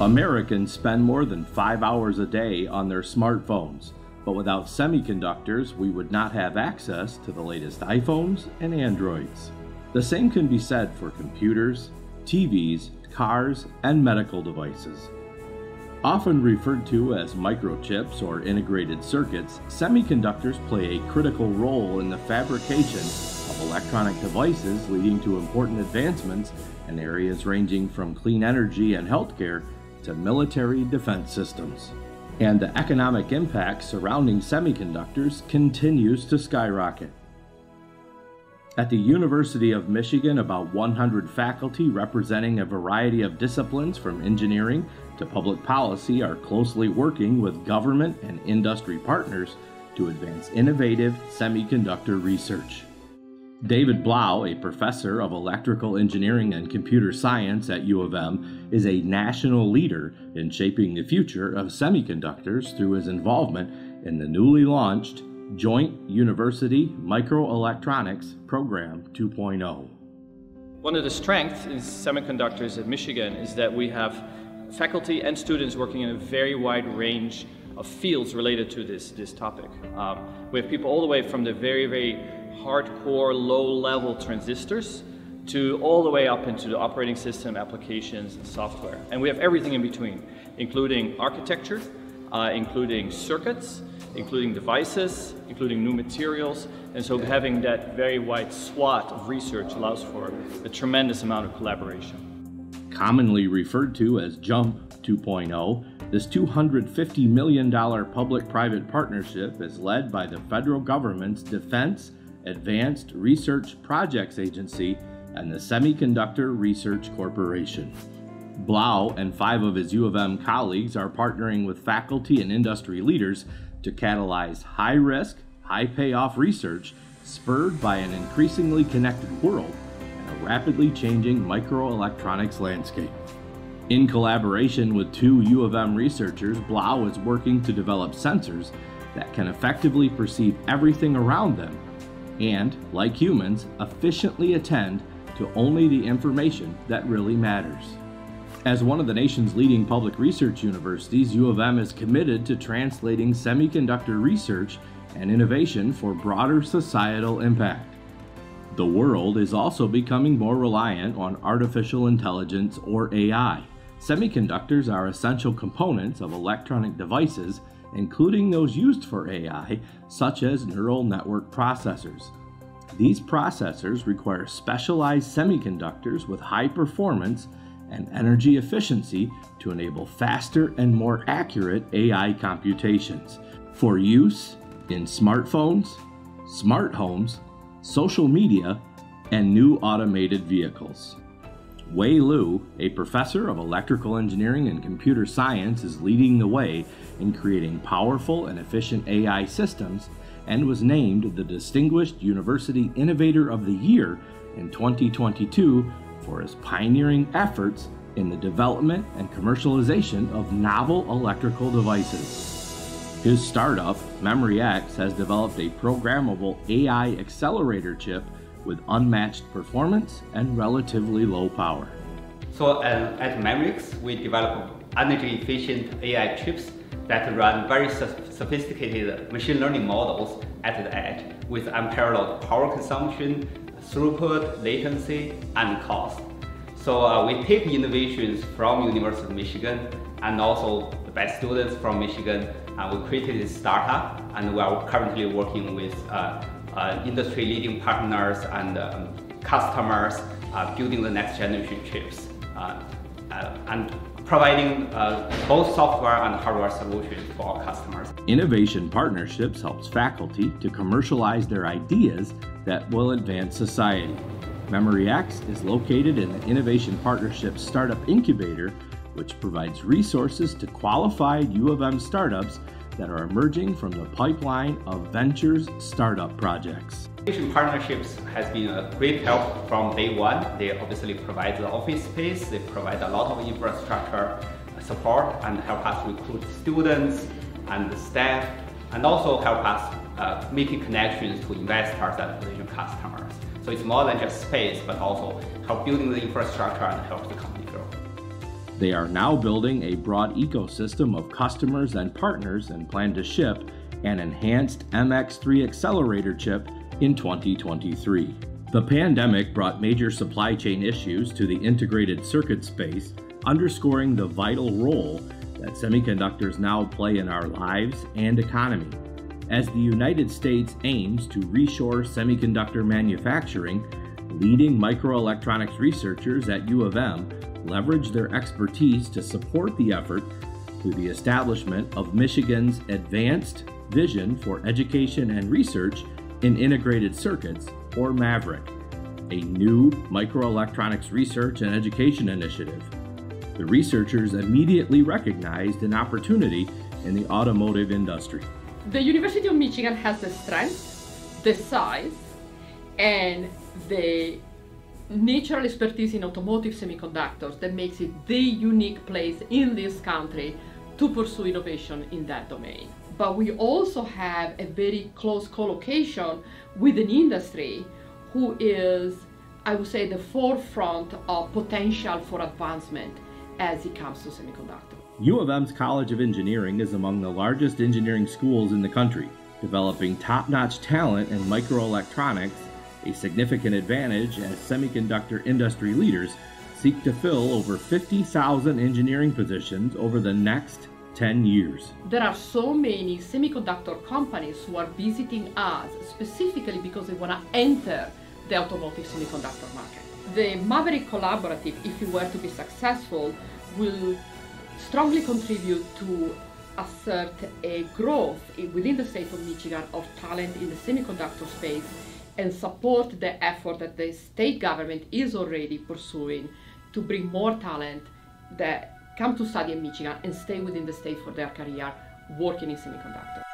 Americans spend more than five hours a day on their smartphones, but without semiconductors, we would not have access to the latest iPhones and Androids. The same can be said for computers, TVs, cars, and medical devices. Often referred to as microchips or integrated circuits, semiconductors play a critical role in the fabrication of electronic devices, leading to important advancements in areas ranging from clean energy and healthcare to military defense systems. And the economic impact surrounding semiconductors continues to skyrocket. At the University of Michigan, about 100 faculty representing a variety of disciplines from engineering to public policy are closely working with government and industry partners to advance innovative semiconductor research. David Blaauw, a professor of electrical engineering and computer science at U of M, is a national leader in shaping the future of semiconductors through his involvement in the newly launched Joint University Microelectronics Program 2.0. One of the strengths in semiconductors at Michigan is that we have faculty and students working in a very wide range of fields related to this, this topic. Um, we have people all the way from the very, very hardcore, low-level transistors to all the way up into the operating system applications and software. And we have everything in between, including architecture, uh, including circuits, including devices, including new materials. And so having that very wide swath of research allows for a tremendous amount of collaboration. Commonly referred to as JUMP 2.0, this $250 million public private partnership is led by the federal government's Defense Advanced Research Projects Agency and the Semiconductor Research Corporation. Blaauw and five of his U of M colleagues are partnering with faculty and industry leaders to catalyze high risk, high payoff research spurred by an increasingly connected world and a rapidly changing microelectronics landscape. In collaboration with two U of M researchers, Blaauw is working to develop sensors that can effectively perceive everything around them and, like humans, efficiently attend to only the information that really matters. As one of the nation's leading public research universities, U of M is committed to translating semiconductor research and innovation for broader societal impact. The world is also becoming more reliant on artificial intelligence or AI. Semiconductors are essential components of electronic devices, including those used for AI, such as neural network processors. These processors require specialized semiconductors with high performance and energy efficiency to enable faster and more accurate AI computations for use in smartphones, smart homes, social media, and new automated vehicles. Wei Lu, a professor of electrical engineering and computer science, is leading the way in creating powerful and efficient AI systems and was named the Distinguished University Innovator of the Year in 2022 for his pioneering efforts in the development and commercialization of novel electrical devices. His startup, MemryX, has developed a programmable AI accelerator chip with unmatched performance and relatively low power. So uh, at MemryX, we develop energy efficient AI chips that run very sophisticated machine learning models at the edge with unparalleled power consumption, throughput, latency, and cost. So uh, we take innovations from University of Michigan and also the best students from Michigan and we created this startup and we are currently working with uh, uh, industry leading partners and um, customers uh, building the next generation chips uh, and providing both software and hardware solutions for our customers. Innovation Partnerships helps faculty to commercialize their ideas that will advance society. MemryX is located in the Innovation Partnerships Startup Incubator, which provides resources to qualified U of M startups that are emerging from the pipeline of Ventures startup projects. Innovation Partnerships has been a great help from day one. They obviously provide the office space, they provide a lot of infrastructure support and help us recruit students and staff and also help us uh, making connections to investors and potential customers. So it's more than just space, but also help building the infrastructure and help the company grow. They are now building a broad ecosystem of customers and partners and plan to ship an enhanced MX3 accelerator chip in 2023. The pandemic brought major supply chain issues to the integrated circuit space, underscoring the vital role that semiconductors now play in our lives and economy. As the United States aims to reshore semiconductor manufacturing, leading microelectronics researchers at U of M leverage their expertise to support the effort through the establishment of Michigan's Advanced Vision for Education and Research in Integrated Circuits, or MAVERIC, a new microelectronics research and education initiative. The researchers immediately recognized an opportunity in the automotive industry. The University of Michigan has the strength, the size, and the natural expertise in automotive semiconductors that makes it the unique place in this country to pursue innovation in that domain. But we also have a very close co-location with an industry who is, I would say, the forefront of potential for advancement as it comes to semiconductor. U of M's College of Engineering is among the largest engineering schools in the country, developing top-notch talent in microelectronics a significant advantage as semiconductor industry leaders seek to fill over 50,000 engineering positions over the next 10 years. There are so many semiconductor companies who are visiting us specifically because they want to enter the automotive semiconductor market. The MAVERIC Collaborative, if it were to be successful, will strongly contribute to assert a growth within the state of Michigan of talent in the semiconductor space and support the effort that the state government is already pursuing to bring more talent that come to study in Michigan and stay within the state for their career working in semiconductor.